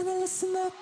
Everybody listen up.